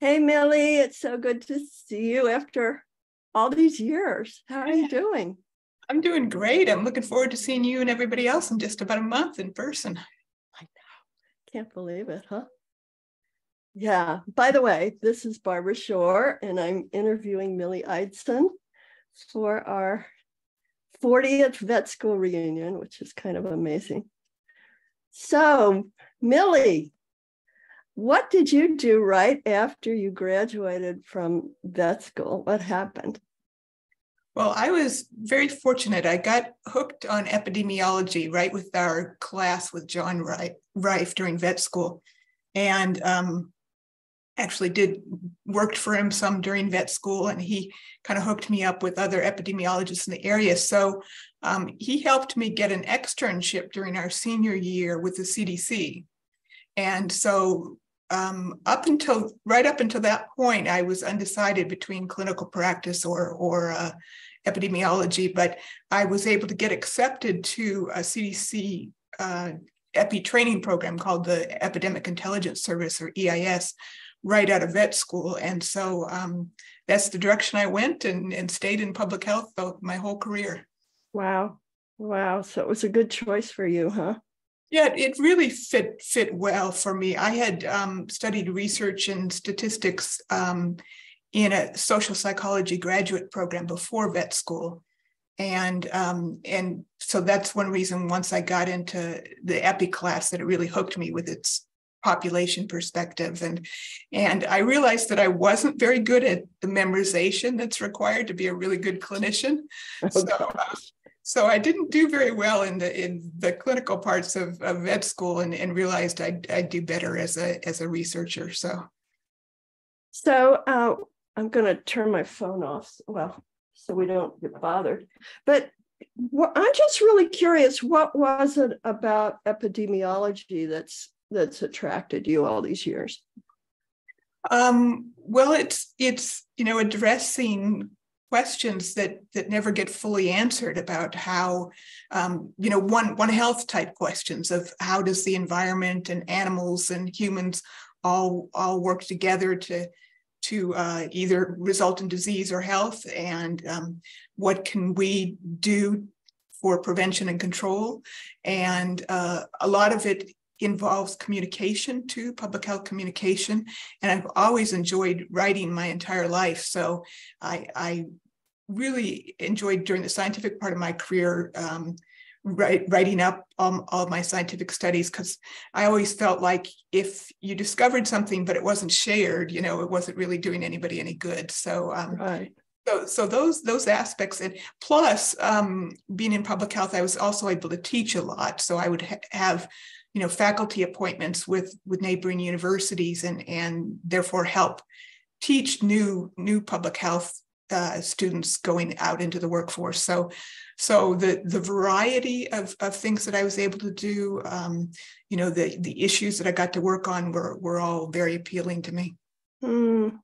Hey, Millie, it's so good to see you after all these years. How are you doing? I'm doing great. I'm looking forward to seeing you and everybody else in just about a month in person. I know. Can't believe it, huh? Yeah. By the way, this is Barbara Shor, and I'm interviewing Millie Eidson for our 40th vet school reunion, which is kind of amazing. So, Millie, what did you do right after you graduated from vet school? What happened? Well, I was very fortunate. I got hooked on epidemiology right with our class with John Reif during vet school. And um, actually did worked for him some during vet school and he kind of hooked me up with other epidemiologists in the area so um, he helped me get an externship during our senior year with the cdc and so um, up until right up until that point i was undecided between clinical practice or or uh, epidemiology but i was able to get accepted to a cdc uh, epi training program called the epidemic intelligence service or eis right out of vet school. And so um, that's the direction I went and, and stayed in public health my whole career. Wow. Wow. So it was a good choice for you, huh? Yeah, it really fit fit well for me. I had um, studied research and statistics um, in a social psychology graduate program before vet school, and um, and so that's one reason. Once I got into the epi class, that it really hooked me with its population perspective and and i realized that i wasn't very good at the memorization that's required to be a really good clinician oh, so so i didn't do very well in the in the clinical parts of, of vet school and, and realized I'd, I'd do better as a as a researcher so so uh, i'm going to turn my phone off well so we don't get bothered but well, i'm just really curious what was it about epidemiology that's that's attracted you all these years? Um, well, it's it's you know addressing questions that that never get fully answered about how um, you know one one health type questions of how does the environment and animals and humans all all work together to to uh, either result in disease or health? And um, what can we do for prevention and control? And uh, a lot of it involves communication too, public health communication. And I've always enjoyed writing my entire life. So I, I really enjoyed during the scientific part of my career um, write, writing up all, all my scientific studies because I always felt like if you discovered something but it wasn't shared, you know, it wasn't really doing anybody any good. So um, right. So, so those those aspects, and plus um, being in public health, I was also able to teach a lot. So I would ha- have you know faculty appointments with with neighboring universities and and therefore help teach new new public health uh, students going out into the workforce so so the the variety of, of things that I was able to do um, you know the the issues that I got to work on were were all very appealing to me mm.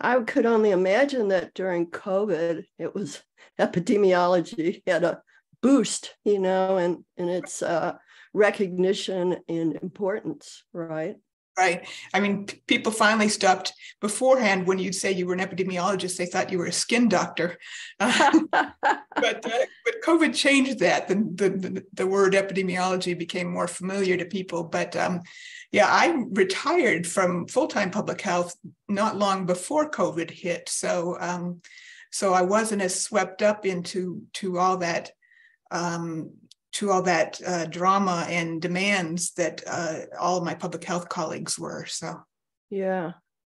I could only imagine that during COVID it was epidemiology had a boost you know and and it's uh recognition and importance, right? Right. I mean, p- people finally stopped beforehand when you'd say you were an epidemiologist, they thought you were a skin doctor. Uh, but, uh, but COVID changed that. The, the, the, word epidemiology became more familiar to people. But um, yeah, I retired from full time public health not long before COVID hit. So, um, so I wasn't as swept up into to all that um, to all that uh, drama and demands that uh, all my public health colleagues were. So, yeah,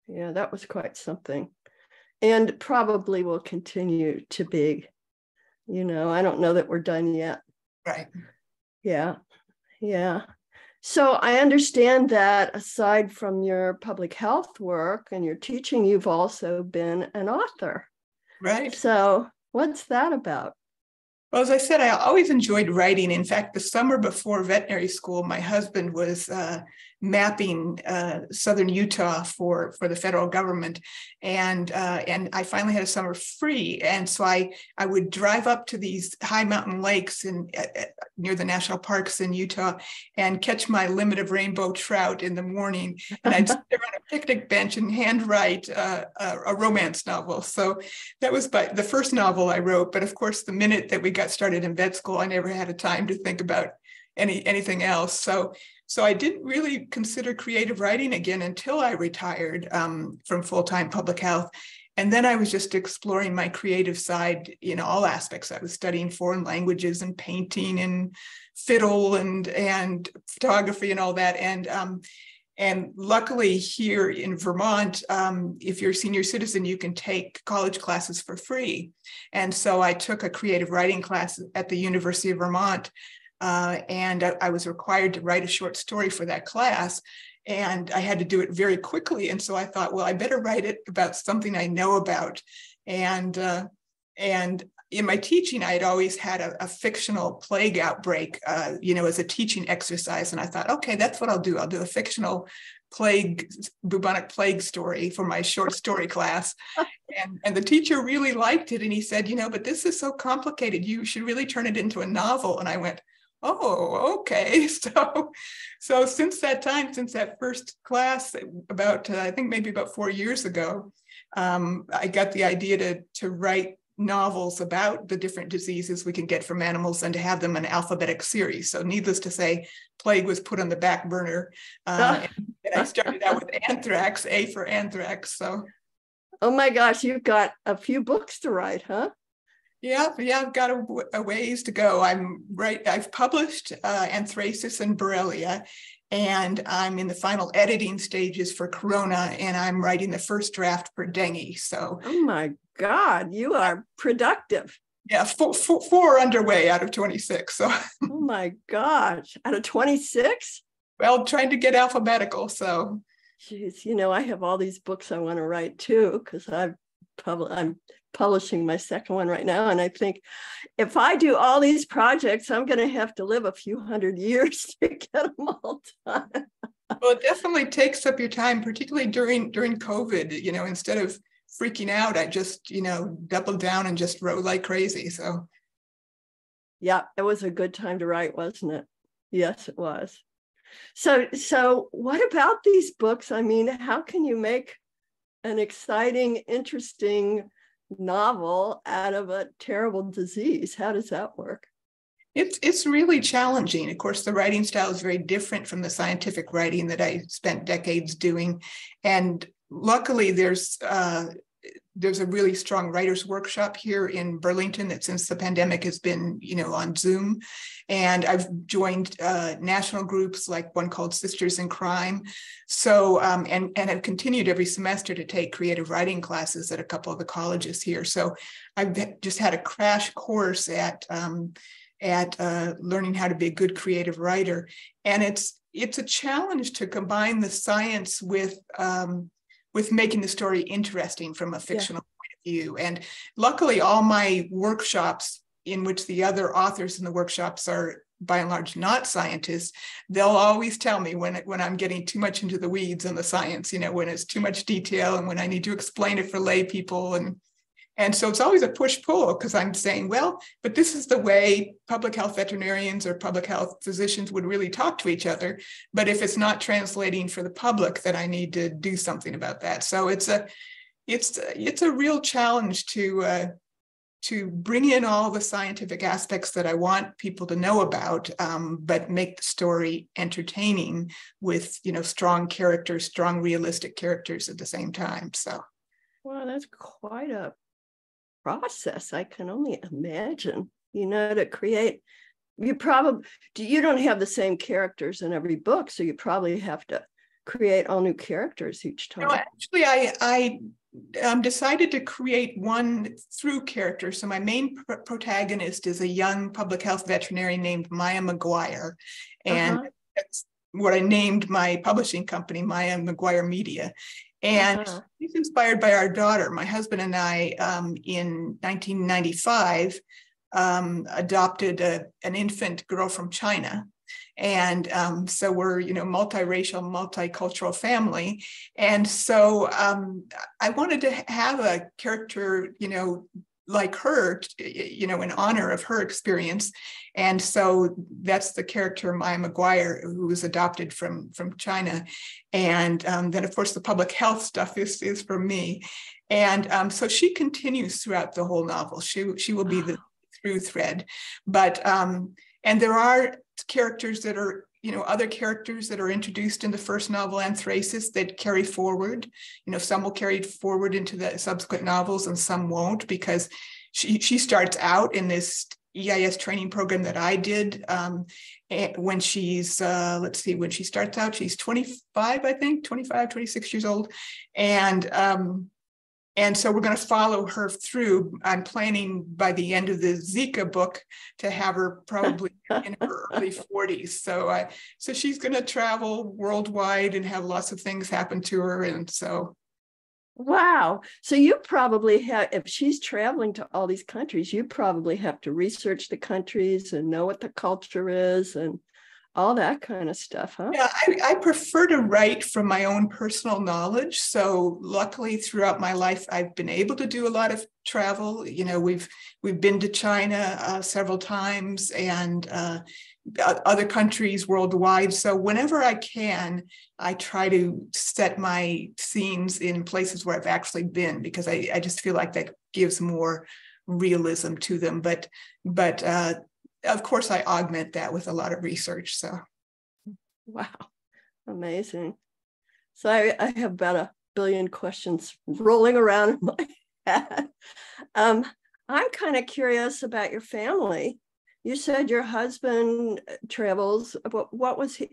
yeah, that was quite something, and probably will continue to be. You know, I don't know that we're done yet. Right. Yeah, yeah. So I understand that aside from your public health work and your teaching, you've also been an author. Right. So what's that about? Well, as I said, I always enjoyed writing. In fact, the summer before veterinary school, my husband was uh, mapping uh, southern Utah for for the federal government, and uh, and I finally had a summer free, and so I I would drive up to these high mountain lakes in near the national parks in Utah, and catch my limit of rainbow trout in the morning, and I'd sit there on a picnic bench and handwrite uh, a, a romance novel. So that was by the first novel I wrote, but of course, the minute that we got started in vet school, I never had a time to think about any anything else. So so I didn't really consider creative writing again until I retired um, from full time public health. And then I was just exploring my creative side in all aspects. I was studying foreign languages and painting and fiddle and and photography and all that. And um, and luckily here in Vermont, um, if you're a senior citizen, you can take college classes for free. And so I took a creative writing class at the University of Vermont uh, and I, I, was required to write a short story for that class. And I had to do it very quickly. And so I thought, well, I better write it about something I know about. And uh, and in my teaching, I had always had a, a fictional plague outbreak, uh, you know, as a teaching exercise. And I thought, okay, that's what I'll do. I'll do a fictional plague, bubonic plague story for my short story class. And, and the teacher really liked it. And he said, you know, but this is so complicated. You should really turn it into a novel. And I went, oh okay. So so since that time since that first class about uh, i think maybe about four years ago um, i got the idea to to write novels about the different diseases we can get from animals and to have them in alphabetic series. So needless to say plague was put on the back burner uh, and i started out with anthrax a for anthrax so. Oh my gosh you've got a few books to write huh yeah, yeah, I've got a, a, ways to go. I'm right. I've published uh, Anthracis and Borrelia, and I'm in the final editing stages for Corona, and I'm writing the first draft for Dengue. So, oh my God, you are productive. Yeah, four, four, four underway out of 26. So, oh my gosh, out of 26? Well, trying to get alphabetical. So, Jeez, you know, I have all these books I want to write too because I've published. I'm publishing my second one right now. And I think if I do all these projects, I'm going to have to live a few hundred years to get them all done. well, it definitely takes up your time, particularly during during COVID. You know, instead of freaking out, I just you know doubled down and just wrote like crazy. So, yeah, it was a good time to write, wasn't it? Yes, it was. So, so what about these books? I mean, how can you make an exciting, interesting novel out of a terrible disease. How does that work? It's it's really challenging. Of course, the writing style is very different from the scientific writing that I spent decades doing, and luckily there's uh, there's a really strong writers workshop here in Burlington that since the pandemic has been, you know, on Zoom. And I've joined uh, national groups like one called Sisters in Crime. So, um, and, and have continued every semester to take creative writing classes at a couple of the colleges here. So I've just had a crash course at, um, at uh, learning how to be a good creative writer. And it's, it's a challenge to combine the science with, um, with making the story interesting from a fictional yeah. point of view. And luckily, all my workshops, in which the other authors in the workshops are by and large not scientists, they'll always tell me when when I'm getting too much into the weeds on the science, you know, when it's too much detail and when I need to explain it for lay people and and so it's always a push pull because I'm saying, well, but this is the way public health veterinarians or public health physicians would really talk to each other. But if it's not translating for the public, then I need to do something about that. So it's a it's it's a real challenge to uh, to bring in all the scientific aspects that I want people to know about, um, but make the story entertaining with you know strong characters, strong realistic characters at the same time. So. Well, that's quite a process. I can only imagine, you know, to create. You probably you don't have the same characters in every book, so you probably have to create all new characters each time. No, actually, I I um, decided to create one through character. So my main pr- protagonist is a young public health veterinarian named Maya Maguire, and uh-huh. that's what I named my publishing company, Maya Maguire Media. And uh-huh. he's inspired by our daughter. My husband and I, um, in 1995, um, adopted a, an infant girl from China. And um, so we're, you know, multiracial, multicultural family. And so um, I wanted to have a character, you know, like her, you know, in honor of her experience. And so that's the character Maya Maguire, who was adopted from, from China. And um, then, of course, the public health stuff is, is for me. And um, so she continues throughout the whole novel. She, she will be the through thread. But, um, and there are characters that are you know other characters that are introduced in the first novel anthracis that carry forward you know some will carry forward into the subsequent novels and some won't because she she starts out in this EIS training program that I did um, when she's, uh, let's see, when she starts out, she's 25, I think, 25, 26 years old. And um, and so we're going to follow her through. I'm planning by the end of the Zika book to have her probably in her early 40s. So I, so she's going to travel worldwide and have lots of things happen to her. And so. Wow. So you probably have, if she's traveling to all these countries, you probably have to research the countries and know what the culture is and all that kind of stuff, huh? Yeah, I, I, prefer to write from my own personal knowledge. So luckily, throughout my life, I've been able to do a lot of travel. You know, we've we've been to China uh, several times and uh, other countries worldwide. So whenever I can, I try to set my scenes in places where I've actually been because I, I just feel like that gives more realism to them. But but uh, of course, I augment that with a lot of research. So, wow, amazing. So, I, I have about a billion questions rolling around in my head. Um, I'm kind of curious about your family. You said your husband travels. What, what was he,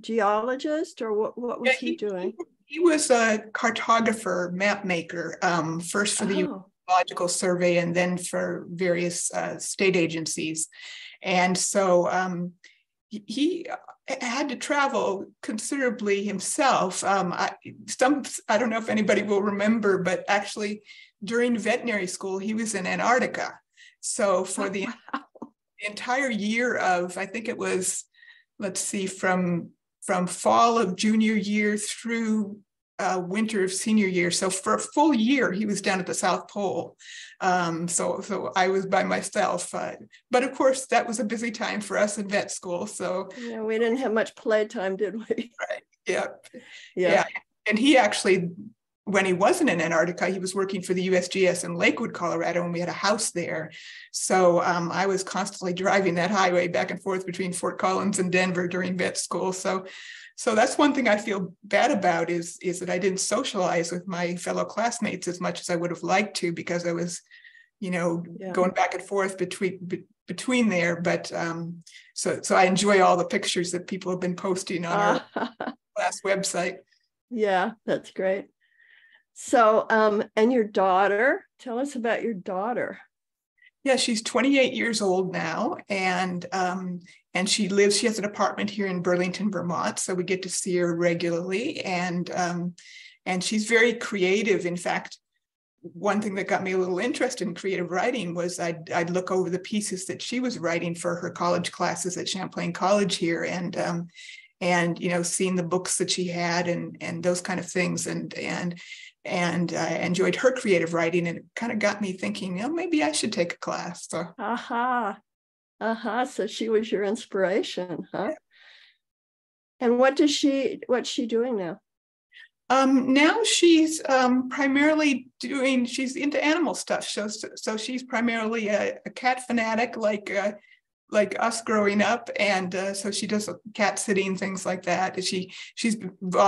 geologist or what, what was yeah, he, he, doing? He was a cartographer, map maker, um, first for the oh. Geological Survey and then for various uh, state agencies. And so um, he had to travel considerably himself. Um, I, some, I don't know if anybody will remember, but actually during veterinary school, he was in Antarctica. So for the, wow. the entire year of, I think it was, let's see, from from fall of junior year through uh, winter of senior year. So for a full year, he was down at the South Pole. Um, so, so I was by myself. Uh, but of course, that was a busy time for us in vet school. So yeah, we didn't have much playtime, did we? Right. Yeah. yeah. Yeah. And he actually, when he wasn't in Antarctica, he was working for the USGS in Lakewood, Colorado, and we had a house there. So um, I was constantly driving that highway back and forth between Fort Collins and Denver during vet school. So so that's one thing I feel bad about is, is that I didn't socialize with my fellow classmates as much as I would have liked to because I was, you know, yeah. going back and forth between be, between there. But um, so so I enjoy all the pictures that people have been posting on our class website. Yeah, that's great. So um, and your daughter, tell us about your daughter. Yeah, she's 28 years old now, and um, and she lives. She has an apartment here in Burlington, Vermont, so we get to see her regularly. And um, and she's very creative. In fact, one thing that got me a little interested in creative writing was I'd I'd look over the pieces that she was writing for her college classes at Champlain College here, and um, and you know, seeing the books that she had and and those kind of things, and and and I enjoyed her creative writing and it kind of got me thinking, you know, maybe I should take a class. So aha. So she was your inspiration, huh? And what does she what's she doing now? Um, now she's um, primarily doing she's into animal stuff so so she's primarily a, a cat fanatic like uh, like us growing up and uh, so she does cat sitting things like that she she's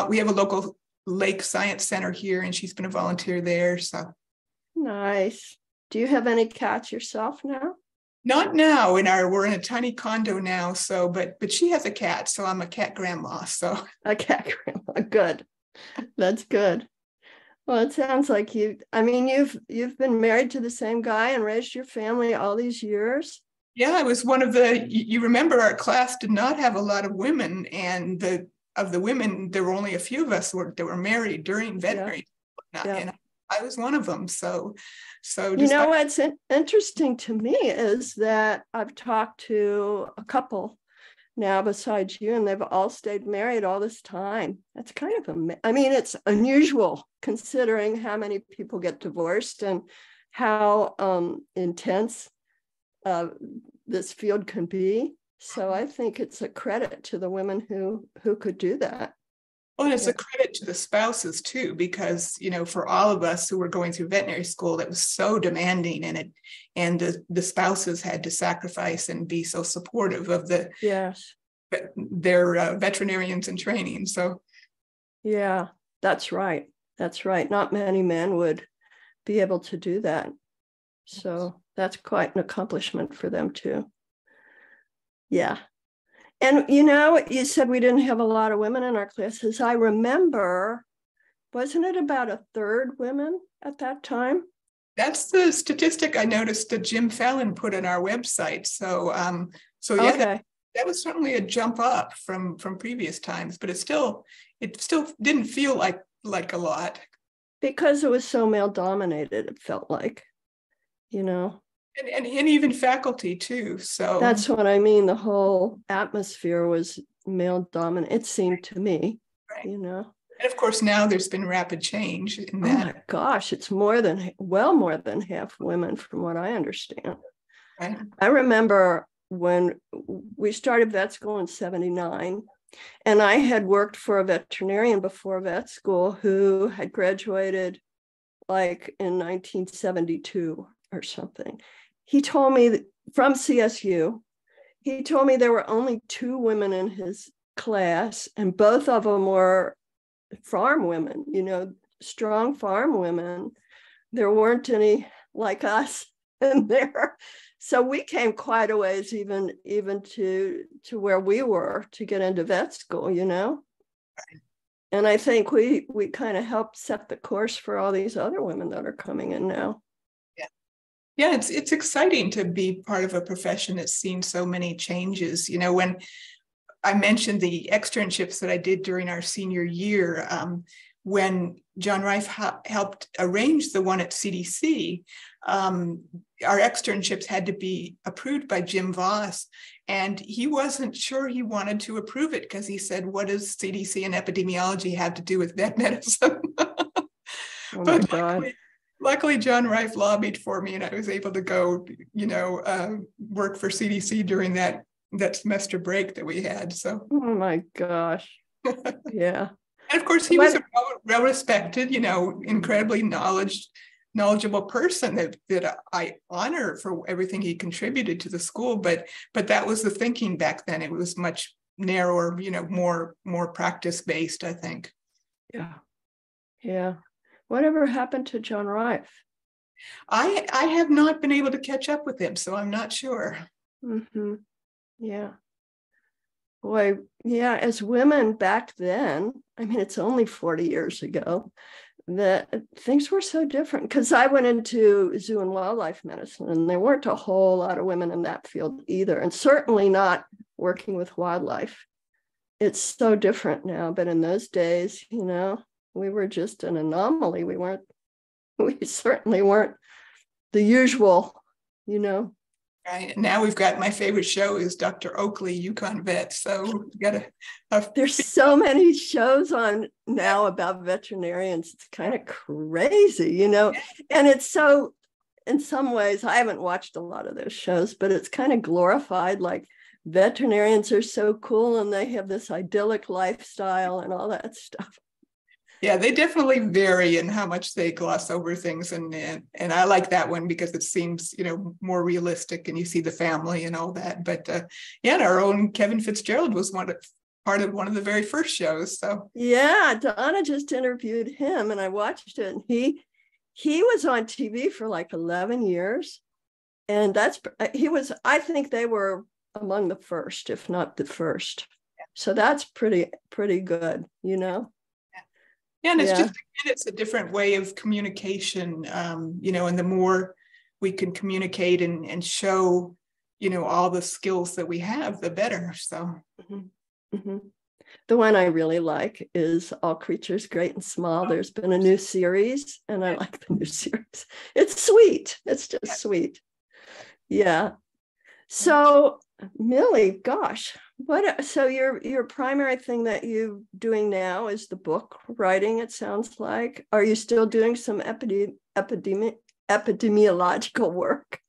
we have a local Lake Science Center here, and she's been a volunteer there. So nice. Do you have any cats yourself now? Not now. In our we're in a tiny condo now. So, but but she has a cat, so I'm a cat grandma. So a cat grandma. Good. That's good. Well, it sounds like you. I mean, you've you've been married to the same guy and raised your family all these years. Yeah, I was one of the. You remember our class did not have a lot of women, and the of the women, there were only a few of us were, that were married during veterinary. Yeah. yeah. And I was one of them. So, so you know what's interesting to me is that I've talked to a couple now besides you, and they've all stayed married all this time. That's kind of a, I mean, it's unusual considering how many people get divorced and how um, intense uh, this field can be. So I think it's a credit to the women who who could do that. Well, and it's a credit to the spouses too, because you know, for all of us who were going through veterinary school, that was so demanding, and it, and the, the spouses had to sacrifice and be so supportive of the yes their uh, veterinarians in training. So, yeah, that's right. That's right. Not many men would be able to do that. So that's quite an accomplishment for them too. Yeah, and you know, you said we didn't have a lot of women in our classes. I remember, wasn't it about a third women at that time? That's the statistic I noticed that Jim Fallon put on our website. So, um, so yeah, okay. that, that was certainly a jump up from from previous times, but it still it still didn't feel like like a lot because it was so male dominated. It felt like, you know and, and, and even faculty too so. That's what i mean the whole atmosphere was male dominant it seemed to me right. you know? And of course now there's been rapid change in that oh my gosh it's more than well more than half women from what i understand. Right. i remember when we started vet school in 79 and i had worked for a veterinarian before vet school who had graduated like in 1972 or something he told me from CSU, he told me there were only two women in his class, and both of them were farm women, you know, strong farm women. There weren't any like us in there. So we came quite a ways even even to to where we were to get into vet school, you know. And I think we we kind of helped set the course for all these other women that are coming in now yeah it's it's exciting to be part of a profession that's seen so many changes. You know when i mentioned the externships that i did during our senior year um, when john reif ha- helped arrange the one at cdc um, our externships had to be approved by jim voss and he wasn't sure he wanted to approve it because he said what does cdc and epidemiology have to do with vet medicine? Oh but luckily, luckily John Reif lobbied for me and I was able to go, you know, uh, work for CDC during that that semester break that we had. So oh my gosh. Yeah. and of course he was a well respected, you know, incredibly knowledge knowledgeable person that that I honor for everything he contributed to the school. But but that was the thinking back then. It was much narrower, you know, more more practice based, I think. Yeah. Yeah. Whatever happened to John Reif? I I have not been able to catch up with him, so I'm not sure. Mm-hmm. Yeah. Boy, yeah, as women back then, I mean, it's only 40 years ago, that things were so different. Because I went into zoo and wildlife medicine, and there weren't a whole lot of women in that field either, and certainly not working with wildlife. It's so different now, but in those days, you know, we were just an anomaly. We weren't, we certainly weren't the usual, you know. Right. Now we've got my favorite show is Dr. Oakley, Yukon Vet. So we've got a, a there's so many shows on now about veterinarians. It's kind of crazy, you know, and it's so in some ways I haven't watched a lot of those shows, but it's kind of glorified like veterinarians are so cool and they have this idyllic lifestyle and all that stuff yeah they definitely vary in how much they gloss over things and, and and i like that one because it seems you know more realistic and you see the family and all that but uh, yeah our own kevin fitzgerald was one of part of one of the very first shows so. Yeah donna just interviewed him and i watched it and he he was on tv for like 11 years. And that's uh, he was i think they were among the first if not the first. So that's pretty pretty good you know yeah, and it's yeah. just again, it's a different way of communication. Um, you know, and the more we can communicate and and show, you know, all the skills that we have, the better. So. Mm-hmm. Mm-hmm. The one I really like is All Creatures Great and Small. There's been a new series, and I like the new series. It's sweet. It's just sweet. Yeah. So, Millie, gosh, what? So your your primary thing that you're doing now is the book writing. It sounds like. Are you still doing some epidemi- epidemi- epidemiological work?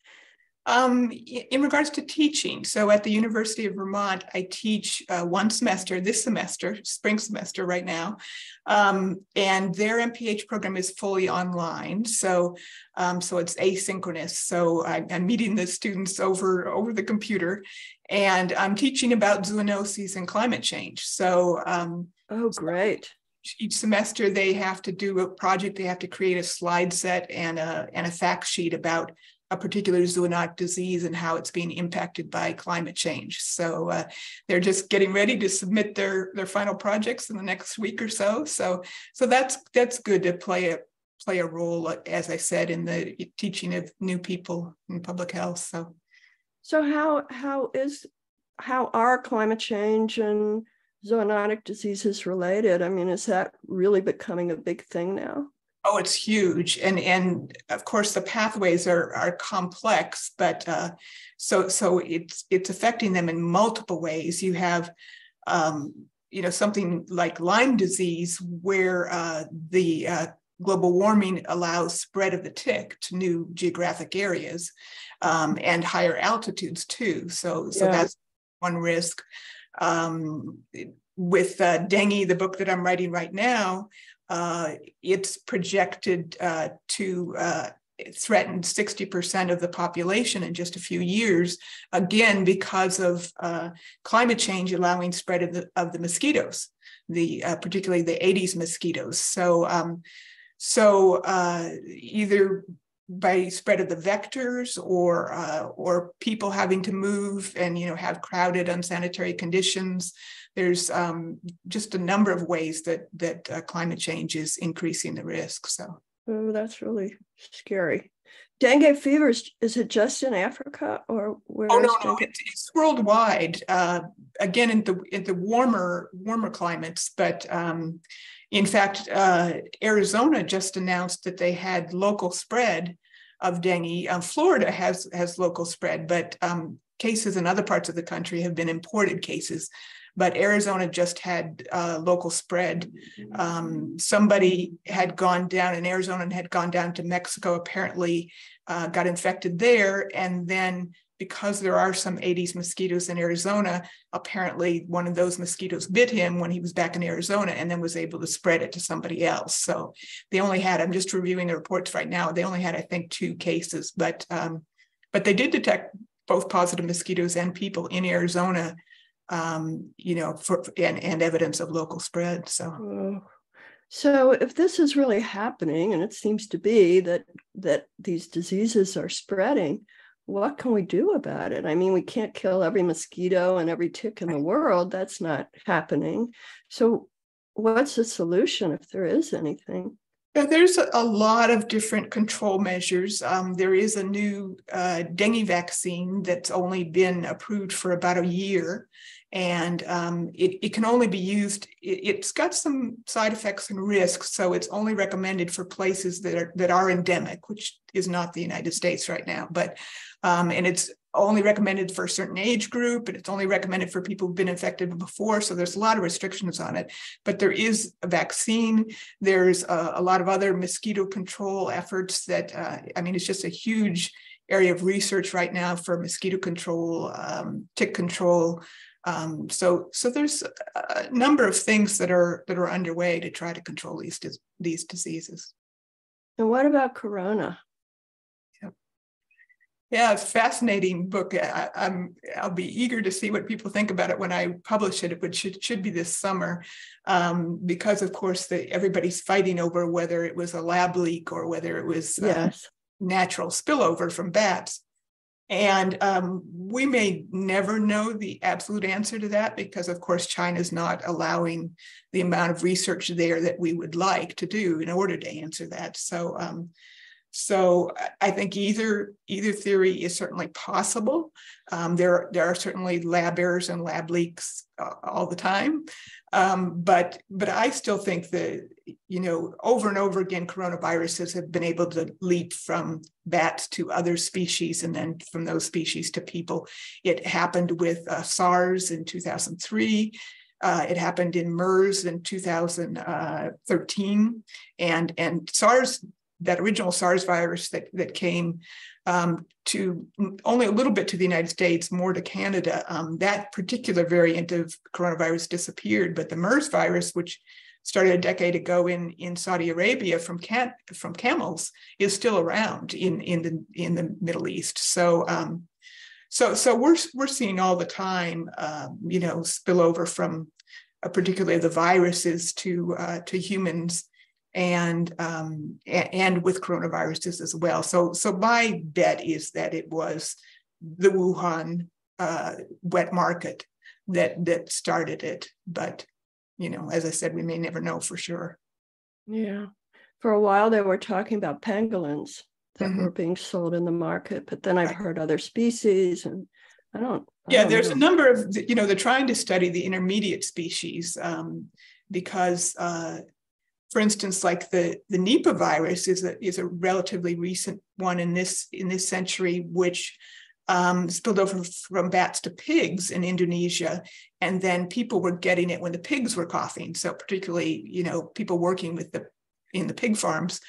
Um, in regards to teaching, so at the University of Vermont, I teach uh, one semester this semester, spring semester right now, um, and their MPH program is fully online. So, um, so it's asynchronous. So I, am meeting the students over over the computer, and I'm teaching about zoonoses and climate change. So, um, oh, great. each semester they have to do a project they have to create a slide set and a, and a fact sheet about a particular zoonotic disease and how it's being impacted by climate change. So uh, they're just getting ready to submit their their final projects in the next week or so. So so that's that's good to play a play a role, as I said, in the teaching of new people in public health. So so how how is how are climate change and zoonotic diseases related? I mean, is that really becoming a big thing now? Oh, it's huge, and and of course the pathways are are complex, but uh, so so it's it's affecting them in multiple ways. You have, um, you know, something like Lyme disease, where uh, the uh, global warming allows spread of the tick to new geographic areas, um, and higher altitudes too. So so yeah. that's one risk. Um, with uh, dengue, the book that I'm writing right now it's projected uh, to uh, threaten 60% of the population in just a few years, again, because of uh, climate change allowing spread of the, of the mosquitoes, the uh, particularly the Aedes mosquitoes. So, um, so uh, either by spread of the vectors or uh, or people having to move and you know have crowded unsanitary conditions there's um, just a number of ways that that uh, climate change is increasing the risk. So oh, that's really scary. Dengue fever is, is it just in Africa or where? Oh no, no, it's, it's worldwide. Uh, again, in the in the warmer warmer climates, but um, in fact, uh, Arizona just announced that they had local spread of dengue. Um, Florida has has local spread, but um, cases in other parts of the country have been imported cases but Arizona just had uh, local spread. Um, somebody had gone down in Arizona and had gone down to Mexico, apparently uh, got infected there. And then because there are some Aedes mosquitoes in Arizona, apparently one of those mosquitoes bit him when he was back in Arizona and then was able to spread it to somebody else. So they only had, I'm just reviewing the reports right now, they only had, I think, two cases, but um, but they did detect both positive mosquitoes and people in Arizona um, you know, for and, and evidence of local spread. So. Oh. So if this is really happening, and it seems to be that that these diseases are spreading, what can we do about it? I mean, we can't kill every mosquito and every tick in the world. That's not happening. So what's the solution if there is anything? Yeah, there's a lot of different control measures. Um, there is a new uh, dengue vaccine that's only been approved for about a year, and um, it, it, can only be used. It, has got some side effects and risks, so it's only recommended for places that are that are endemic, which is not the United States right now. But um, and it's only recommended for a certain age group and it's only recommended for people who've been infected before so there's a lot of restrictions on it but there is a vaccine there's a, a lot of other mosquito control efforts that uh, i mean it's just a huge area of research right now for mosquito control um, tick control um, so so there's a number of things that are that are underway to try to control these these diseases and what about corona yeah, it's fascinating book. I, am I'll be eager to see what people think about it when I publish it, which should, should be this summer, um, because of course the, everybody's fighting over whether it was a lab leak or whether it was uh, yes. natural spillover from bats. And um, we may never know the absolute answer to that because, of course, China is not allowing the amount of research there that we would like to do in order to answer that. So, um, so I think either either theory is certainly possible. Um, there there are certainly lab errors and lab leaks uh, all the time, um, but but I still think that you know over and over again coronaviruses have been able to leap from bats to other species and then from those species to people. It happened with uh, SARS in 2003. Uh, it happened in MERS in 2013, and and SARS that original SARS virus that, that came um, to only a little bit to the United States, more to Canada, um, that particular variant of coronavirus disappeared. But the MERS virus, which started a decade ago in, in Saudi Arabia from can, from camels, is still around in, in the in the Middle East. So um, so so we're we're seeing all the time, uh, you know, spillover from uh, particularly the viruses to uh, to humans and um, and with coronaviruses as well. So so my bet is that it was the Wuhan uh, wet market that that started it, but you know, as I said, we may never know for sure. Yeah, for a while they were talking about pangolins that mm-hmm. were being sold in the market, but then I've right. heard other species and. I don't. I yeah, don't there's know. a number of you know they're trying to study the intermediate species um, because uh, for instance, like the, the Nipah virus is a, is a relatively recent one in this in this century, which um, spilled over from bats to pigs in Indonesia, and then people were getting it when the pigs were coughing. So particularly, you know, people working with the in the pig farms.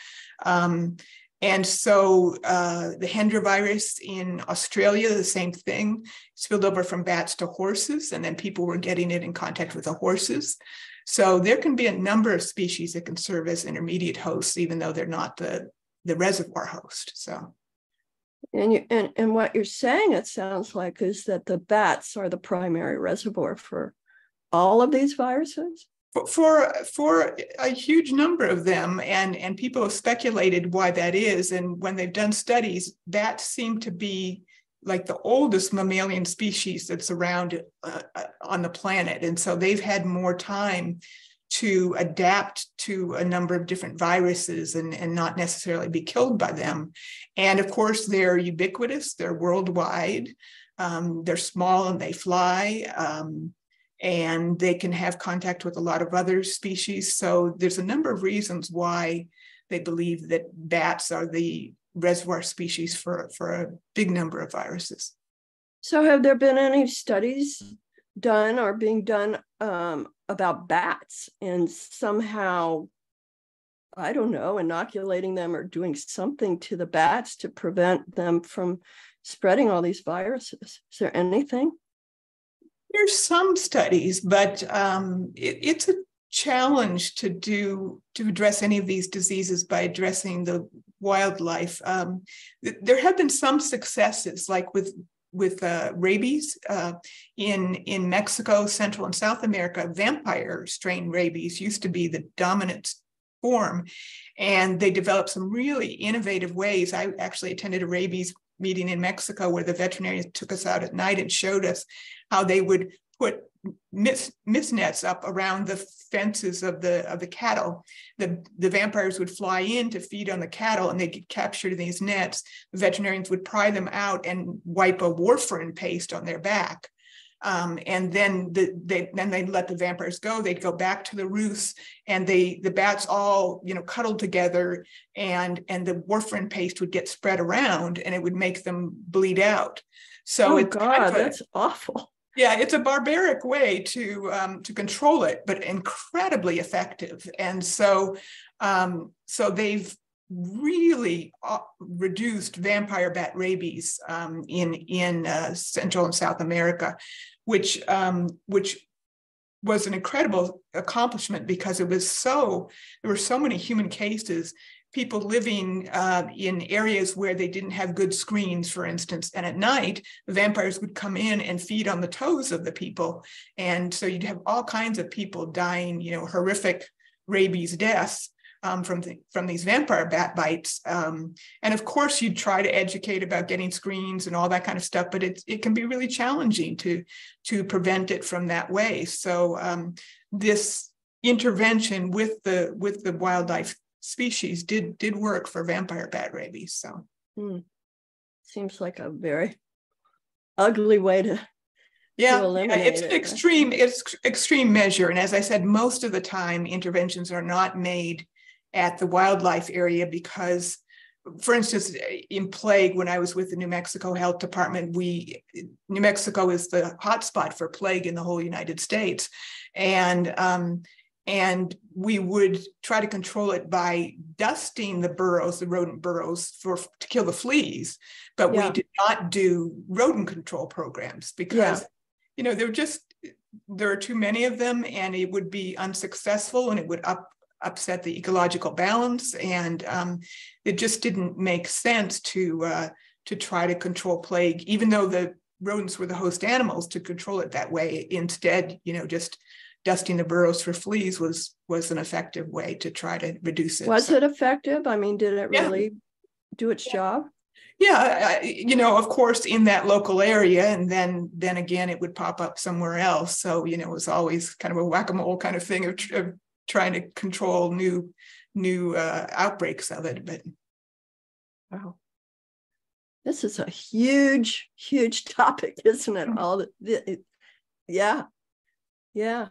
Um, and so uh, the Hendra virus in Australia, the same thing, spilled over from bats to horses, and then people were getting it in contact with the horses. So there can be a number of species that can serve as intermediate hosts, even though they're not the, the reservoir host. So and you and, and what you're saying, it sounds like, is that the bats are the primary reservoir for all of these viruses? For for a huge number of them, and and people have speculated why that is. And when they've done studies, bats seem to be like the oldest mammalian species that's around uh, uh, on the planet. And so they've had more time to adapt to a number of different viruses and, and not necessarily be killed by them. And of course, they're ubiquitous, they're worldwide, um, they're small and they fly. Um, and they can have contact with a lot of other species. So there's a number of reasons why they believe that bats are the reservoir species for, for a big number of viruses. So, have there been any studies done or being done um, about bats and somehow, I don't know, inoculating them or doing something to the bats to prevent them from spreading all these viruses? Is there anything? There's some studies, but um, it, it's a challenge to do to address any of these diseases by addressing the wildlife. Um, th- there have been some successes, like with with uh, rabies uh, in in Mexico, Central and South America. Vampire strain rabies used to be the dominant form, and they developed some really innovative ways. I actually attended a rabies meeting in Mexico where the veterinarian took us out at night and showed us how they would put mist, mist nets up around the fences of the of the cattle. The, the vampires would fly in to feed on the cattle and they'd get captured in these nets. The veterinarians would pry them out and wipe a warfarin paste on their back. Um, and then the, they then they'd let the vampires go. They'd go back to the roosts, and they the bats all you know cuddled together, and and the warfarin paste would get spread around, and it would make them bleed out. So oh God, kind of a, that's awful. Yeah, it's a barbaric way to um, to control it, but incredibly effective. And so, um, so they've really uh, reduced vampire bat rabies um, in in uh, Central and South America, which um, which was an incredible accomplishment because it was so there were so many human cases people living uh, in areas where they didn't have good screens, for instance. And at night, the vampires would come in and feed on the toes of the people. And so you'd have all kinds of people dying, you know, horrific rabies deaths. Um, from from these vampire bat bites, um, and of course you'd try to educate about getting screens and all that kind of stuff, but it it can be really challenging to to prevent it from that way. So um, this intervention with the with the wildlife species did did work for vampire bat rabies. So hmm. seems like a very ugly way to yeah, yeah it's an extreme it's extreme measure and as i said most of the time interventions are not made at the wildlife area because for instance, in plague, when I was with the New Mexico Health Department, we New Mexico is the hotspot for plague in the whole United States, and um, and we would try to control it by dusting the burrows, the rodent burrows, for to kill the fleas. But yeah. we did not do rodent control programs because, yeah. you know, there were just there are too many of them, and it would be unsuccessful, and it would up upset the ecological balance, and um, it just didn't make sense to uh, to try to control plague, even though the rodents were the host animals to control it that way. Instead, you know, just dusting the burrows for fleas was was an effective way to try to reduce it. Was so, it effective? I mean, did it really do its job? Yeah, I, you know, of course, in that local area, and then then again, it would pop up somewhere else. So you know, it was always kind of a whack a mole kind of thing of, of trying to control new new uh, outbreaks of it. But wow, this is a huge, huge topic, isn't it? Mm-hmm. All the, the, yeah, yeah,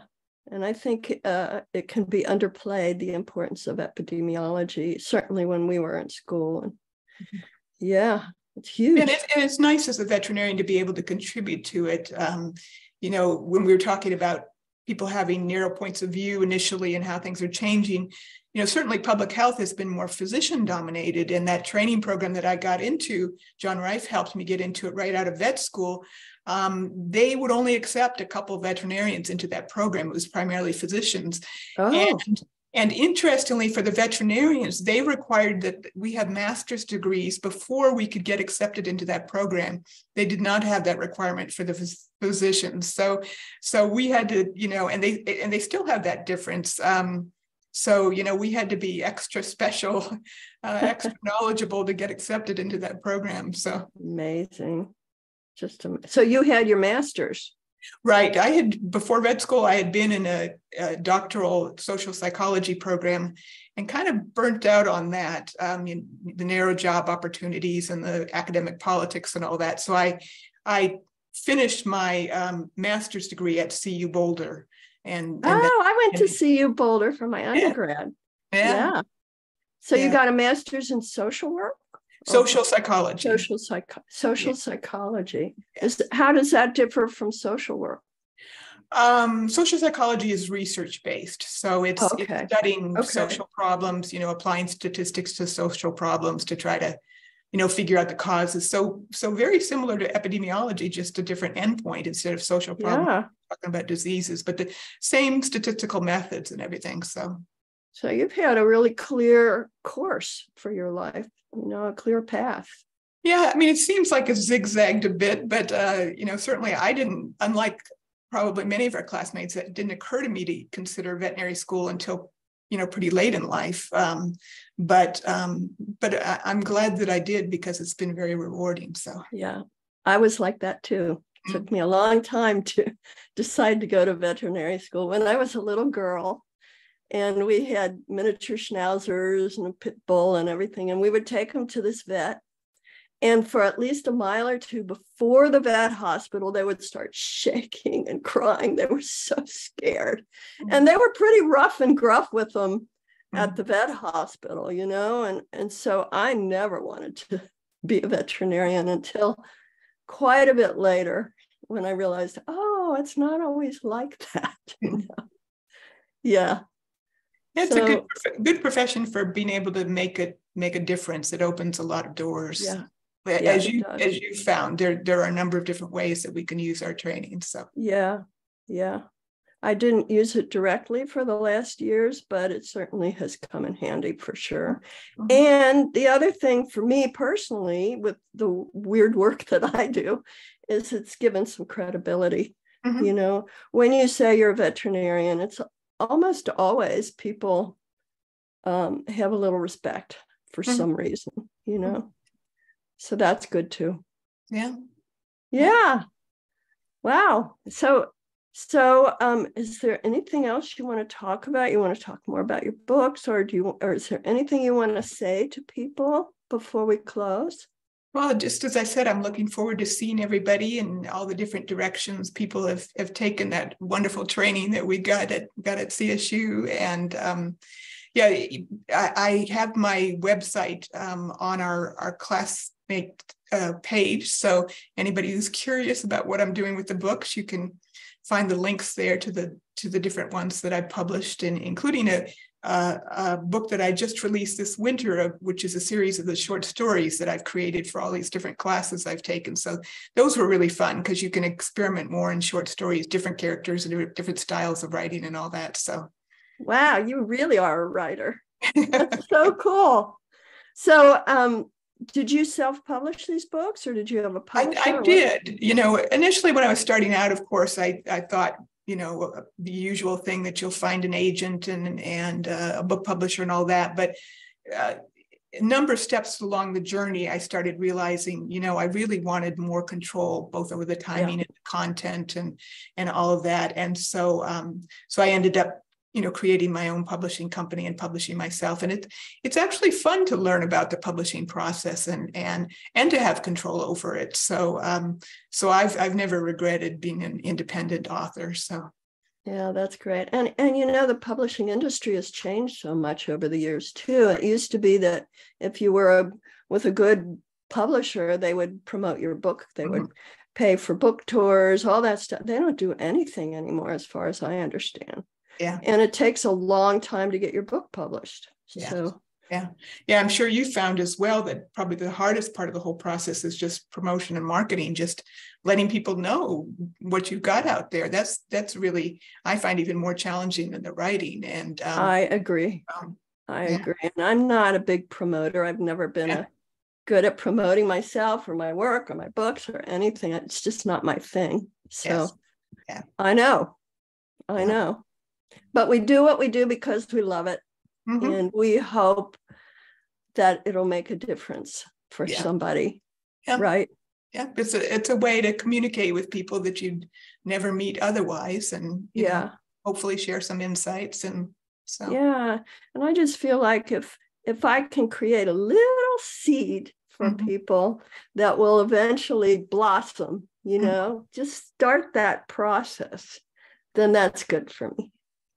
and I think uh, it can be underplayed the importance of epidemiology. Certainly, when we were in school, and mm-hmm. yeah, it's huge. And, it, and, it's nice as a veterinarian to be able to contribute to it. Um, you know, when we were talking about people having narrow points of view initially and how things are changing you know certainly public health has been more physician dominated and that training program that i got into john reif helped me get into it right out of vet school um, they would only accept a couple of veterinarians into that program it was primarily physicians oh. and and interestingly, for the veterinarians, they required that we have master's degrees before we could get accepted into that program. They did not have that requirement for the physicians. So, so we had to, you know, and they and they still have that difference. Um, so, you know, we had to be extra special, uh, extra knowledgeable to get accepted into that program. So amazing. Just so you had your master's. Right. I had, before vet school, I had been in a, a doctoral social psychology program and kind of burnt out on that, um, you know, the narrow job opportunities and the academic politics and all that. So I, I finished my um, master's degree at CU Boulder. And, and oh, I went to CU Boulder for my undergrad. Yeah. yeah. yeah. So yeah. you got a master's in social work? Social psychology social psych social yeah. psychology is how does that differ from social work um, social psychology is research based so it's, okay. it's studying okay. social problems you know applying statistics to social problems to try to you know figure out the causes so so very similar to epidemiology just a different endpoint instead of social problems yeah. talking about diseases but the same statistical methods and everything so so you've had a really clear course for your life you know a clear path. Yeah i mean it seems like it zigzagged a bit but uh, you know certainly i didn't unlike probably many of our classmates it didn't occur to me to consider veterinary school until you know pretty late in life. Um, but um, but I, i'm glad that i did because it's been very rewarding so. Yeah i was like that too. It took me a long time to decide to go to veterinary school. When i was a little girl and we had miniature schnauzers and a pit bull and everything. And we would take them to this vet. And for at least a mile or two before the vet hospital, they would start shaking and crying. They were so scared. Mm-hmm. And they were pretty rough and gruff with them at the vet hospital, you know? And, and so I never wanted to be a veterinarian until quite a bit later when I realized, oh, it's not always like that. You know? Yeah. It's so, a good good profession for being able to make it make a difference. It opens a lot of doors. Yeah. As you as you found, there there are a number of different ways that we can use our training. So yeah, yeah. I didn't use it directly for the last years, but it certainly has come in handy for sure. Mm-hmm. And the other thing for me personally, with the weird work that I do, is it's given some credibility. Mm-hmm. You know, when you say you're a veterinarian, it's almost always people um, have a little respect for mm-hmm. some reason, you know. Mm-hmm. So that's good too. Yeah. Yeah. Wow. So So, um, is there anything else you want to talk about? You want to talk more about your books, or do you, or is there anything you want to say to people before we close? Well, just as I said, I'm looking forward to seeing everybody and all the different directions people have have taken that wonderful training that we got at got at CSU. And um, yeah, I, I, have my website um, on our our classmate uh, page. So anybody who's curious about what I'm doing with the books, you can find the links there to the to the different ones that I published, and including a uh, a book that I just released this winter, which is a series of the short stories that I've created for all these different classes I've taken. So those were really fun because you can experiment more in short stories, different characters, and different styles of writing and all that. So, wow, you really are a writer. That's so cool. So, um, did you self-publish these books or did you have a publisher? I, I did. You know, initially when I was starting out, of course, I, I thought you know the usual thing that you'll find an agent and and uh, a book publisher and all that but uh, a number of steps along the journey i started realizing you know i really wanted more control both over the timing yeah. and the content and and all of that and so um so i ended up you know creating my own publishing company and publishing myself. And it it's actually fun to learn about the publishing process and and and to have control over it. So um so i've i've never regretted being an independent author. So. Yeah that's great. And and you know the publishing industry has changed so much over the years too. It used to be that if you were a, with a good publisher they would promote your book. They mm-hmm. would pay for book tours all that stuff. They don't do anything anymore as far as i understand yeah. And it takes a long time to get your book published. Yeah. So yeah. Yeah. I'm sure you found as well that probably the hardest part of the whole process is just promotion and marketing, just letting people know what you've got out there. That's that's really I find even more challenging than the writing. And um, I agree. Um, I yeah. agree. And I'm not a big promoter. I've never been yeah. a good at promoting myself or my work or my books or anything. It's just not my thing. So yes. yeah. I know. I know but we do what we do because we love it mm-hmm. and we hope that it'll make a difference for yeah. somebody yeah. right yeah it's a it's a way to communicate with people that you'd never meet otherwise and yeah know, hopefully share some insights and so yeah and i just feel like if if i can create a little seed for mm-hmm. people that will eventually blossom you mm-hmm. know mm-hmm. just start that process then that's good for me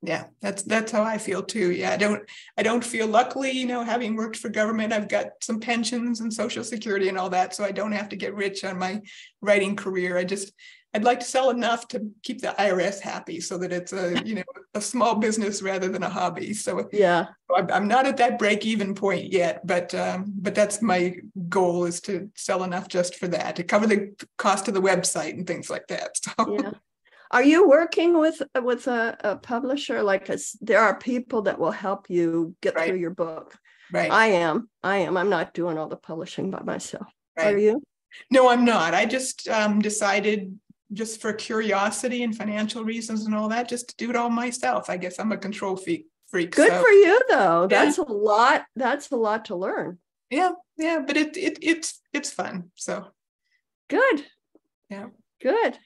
yeah that's that's how i feel too. Yeah i don't i don't feel luckily you know having worked for government i've got some pensions and social security and all that so i don't have to get rich on my writing career. I just i'd like to sell enough to keep the irs happy so that it's a you know a small business rather than a hobby. So yeah. i'm not at that break even point yet but um, but that's my goal is to sell enough just for that to cover the cost of the website and things like that so. Yeah are you working with with a, a publisher? Like a, there are people that will help you get right. through your book. Right. I am. I am. I'm not doing all the publishing by myself. Right. Are you? No, I'm not. I just um, decided just for curiosity and financial reasons and all that, just to do it all myself. I guess I'm a control freak. freak Good so. for you though. That's a lot. That's a lot to learn. Yeah, yeah, but it it it's it's fun. So good. Yeah. Good.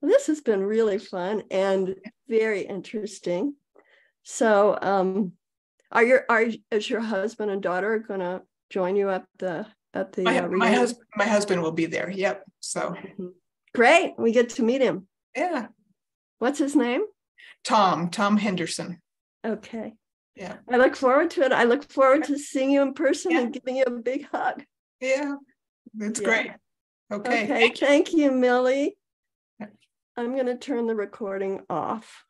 This has been really fun and very interesting. So, um, are your are is your husband and daughter going to join you at the at the my, uh, my husband my husband will be there. Yep. So mm-hmm. great, we get to meet him. Yeah. What's his name? Tom Tom Henderson. Okay. Yeah. I look forward to it. I look forward to seeing you in person yeah. and giving you a big hug. Yeah, that's yeah. great. Okay. Okay. Thank you, Millie. I'm going to turn the recording off.